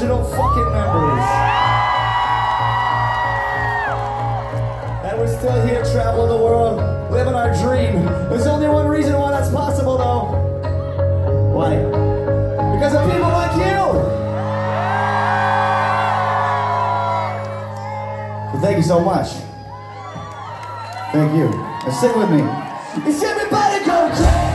original fucking members. And we're still here traveling the world, living our dream. There's only one reason why that's possible, though. Why? Because of people like you! Well, thank you so much. Thank you. Now sing with me. Is everybody going crazy?